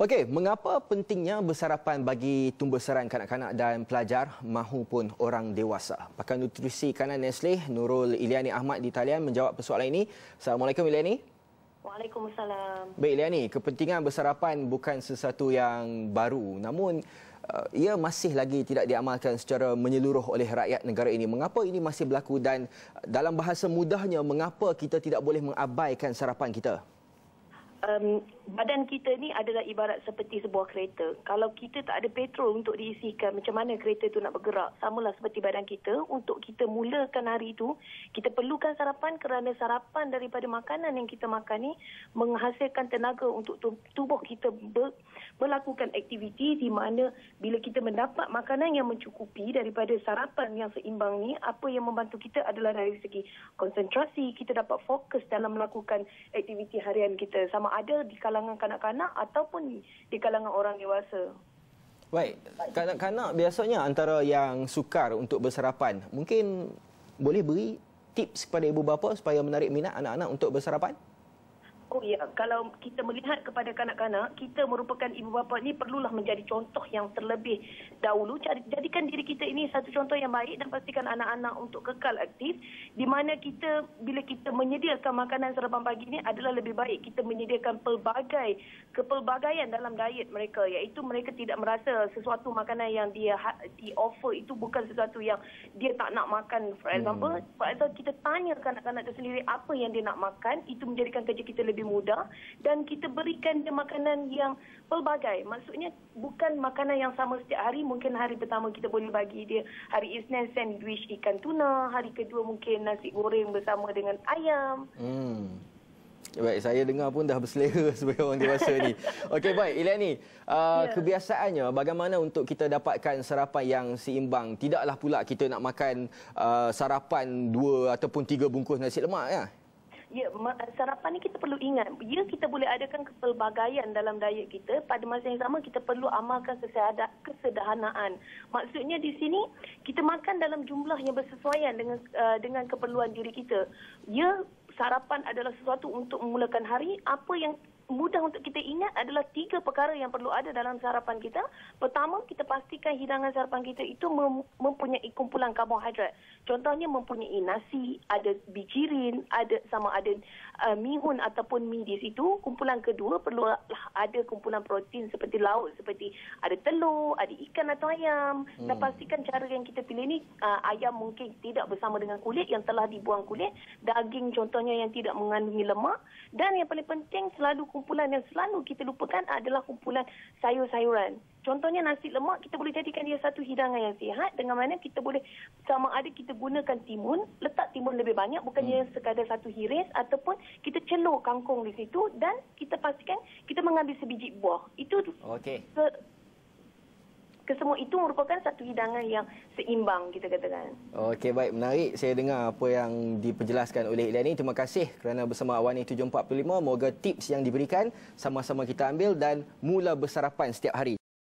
Okey, mengapa pentingnya bersarapan bagi tumbesaran kanak-kanak dan pelajar mahupun orang dewasa? Pakar Nutrisi Kanan Nestle Nurul Iliani Ahmad di talian menjawab persoalan ini. Assalamualaikum Iliani. Waalaikumsalam. Baik Iliani, kepentingan bersarapan bukan sesuatu yang baru. Namun uh, ia masih lagi tidak diamalkan secara menyeluruh oleh rakyat negara ini. Mengapa ini masih berlaku dan dalam bahasa mudahnya mengapa kita tidak boleh mengabaikan sarapan kita? Um, badan kita ni adalah ibarat seperti sebuah kereta. Kalau kita tak ada petrol untuk diisikan, macam mana kereta tu nak bergerak? Samalah seperti badan kita, untuk kita mulakan hari itu, kita perlukan sarapan kerana sarapan daripada makanan yang kita makan ni menghasilkan tenaga untuk tubuh kita ber, melakukan aktiviti di mana bila kita mendapat makanan yang mencukupi daripada sarapan yang seimbang ni, apa yang membantu kita adalah dari segi konsentrasi, kita dapat fokus dalam melakukan aktiviti harian kita. Sama ada di kalangan kalangan kanak-kanak ataupun di kalangan orang dewasa. Baik, kanak-kanak biasanya antara yang sukar untuk bersarapan. Mungkin boleh beri tips kepada ibu bapa supaya menarik minat anak-anak untuk bersarapan? Oh ya, kalau kita melihat kepada kanak-kanak, kita merupakan ibu bapa ni perlulah menjadi contoh yang terlebih dahulu. Jadikan diri kita ini satu contoh yang baik dan pastikan anak-anak untuk kekal aktif. Di mana kita, bila kita menyediakan makanan sarapan pagi ini adalah lebih baik kita menyediakan pelbagai kepelbagaian dalam diet mereka. Iaitu mereka tidak merasa sesuatu makanan yang dia ha, di offer itu bukan sesuatu yang dia tak nak makan. For example, hmm. for example kita tanya kanak-kanak itu sendiri apa yang dia nak makan, itu menjadikan kerja kita lebih lebih mudah dan kita berikan dia makanan yang pelbagai. Maksudnya bukan makanan yang sama setiap hari. Mungkin hari pertama kita boleh bagi dia hari Isnin sandwich ikan tuna, hari kedua mungkin nasi goreng bersama dengan ayam. Hmm. Baik, saya dengar pun dah berselera sebagai orang dewasa ni. Okey, baik. Iliani, uh, ya. kebiasaannya bagaimana untuk kita dapatkan sarapan yang seimbang? Tidaklah pula kita nak makan uh, sarapan dua ataupun tiga bungkus nasi lemak ya? Ya, sarapan ni kita perlu ingat, ya kita boleh adakan kepelbagaian dalam diet kita, pada masa yang sama kita perlu amalkan kesederhanaan. Maksudnya di sini kita makan dalam jumlah yang bersesuaian dengan uh, dengan keperluan diri kita. Ya, sarapan adalah sesuatu untuk memulakan hari, apa yang mudah untuk kita ingat adalah tiga perkara yang perlu ada dalam sarapan kita. Pertama, kita pastikan hidangan sarapan kita itu mempunyai kumpulan karbohidrat. Contohnya mempunyai nasi, ada bijirin, ada sama ada uh, mihun ataupun mi di situ. Kumpulan kedua perlu ada kumpulan protein seperti lauk, seperti ada telur, ada ikan atau ayam. Hmm. Dan pastikan cara yang kita pilih ni uh, ayam mungkin tidak bersama dengan kulit yang telah dibuang kulit. Daging contohnya yang tidak mengandungi lemak. Dan yang paling penting selalu kumpulan yang selalu kita lupakan adalah kumpulan sayur-sayuran. Contohnya nasi lemak kita boleh jadikan dia satu hidangan yang sihat dengan mana kita boleh sama ada kita gunakan timun, letak timun lebih banyak bukannya hmm. sekadar satu hiris ataupun kita celur kangkung di situ dan kita pastikan kita mengambil sebiji buah. Itu Okey kesemua itu merupakan satu hidangan yang seimbang kita katakan. Okey baik menarik saya dengar apa yang diperjelaskan oleh Iliani. Terima kasih kerana bersama Awani 745 moga tips yang diberikan sama-sama kita ambil dan mula bersarapan setiap hari.